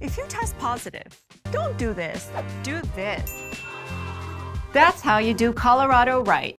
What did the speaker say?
If you test positive, don't do this. Do this. That's how you do Colorado right.